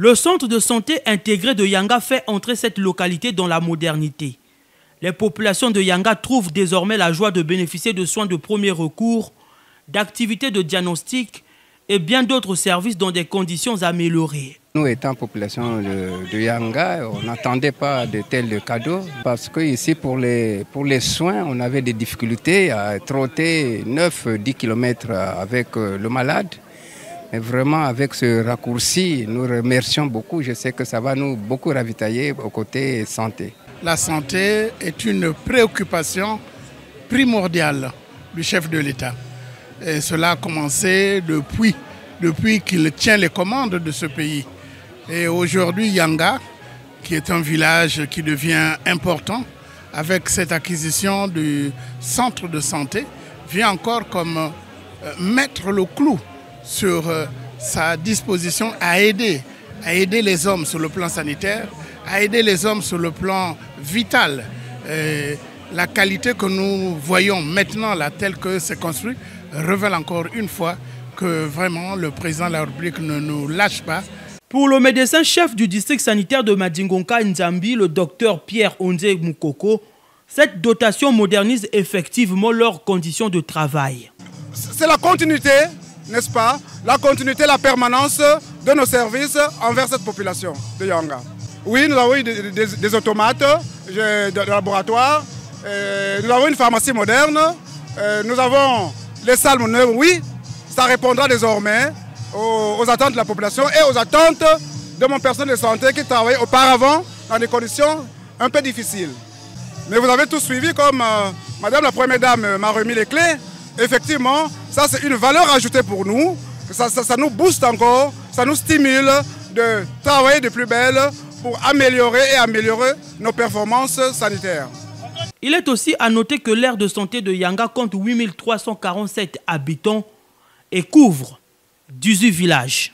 Le centre de santé intégré de Yanga fait entrer cette localité dans la modernité. Les populations de Yanga trouvent désormais la joie de bénéficier de soins de premier recours, d'activités de diagnostic et bien d'autres services dans des conditions améliorées. Nous étant population de, Yanga, on n'attendait pas de tels cadeaux parce que ici pour les, pour les soins, on avait des difficultés à trotter 9-10 km avec euh, le malade. Mais vraiment, avec ce raccourci, nous remercions beaucoup. Je sais que ça va nous beaucoup ravitailler au côté santé. La santé est une préoccupation primordiale du chef de l'État. Et cela a commencé depuis, depuis qu'il tient les commandes de ce pays. Et aujourd'hui, Yanga, qui est un village qui devient important, avec cette acquisition du centre de santé, vient encore comme euh, mettre le clou sur euh, sa disposition à aider, à aider les hommes sur le plan sanitaire, à aider les hommes sur le plan vital. la qualité que nous voyons maintenant, là, telle que c'est construit, révèle encore une fois que vraiment le président de la République ne nous lâche pas. Pour le médecin chef du district sanitaire de Madingonka Nzambi, le docteur Pierre Onze Moukoko, cette dotation modernise effectivement leurs conditions de travail. C'est la continuité n'est-ce pas, la continuité, la permanence de nos services envers cette population de Yanga. Oui, nous avons eu des, automates de, laboratoire, euh, nous avons une pharmacie moderne, euh, nous avons les salles neuves, oui, ça répondra désormais aux, attentes de la population et aux attentes de mon personnel de santé qui travaillait auparavant dans des conditions un peu difficiles. Mais vous avez tout suivi comme euh, Madame la Première Dame m'a remis les clés. Effectivement, ça c'est une valeur ajoutée pour nous. Ça, ça, nous booste encore, ça nous stimule de travailler de plus belle pour améliorer et améliorer nos performances sanitaires. Il est aussi à noter que l'aire de santé de Yanga compte 8347 habitants et couvre 18 villages.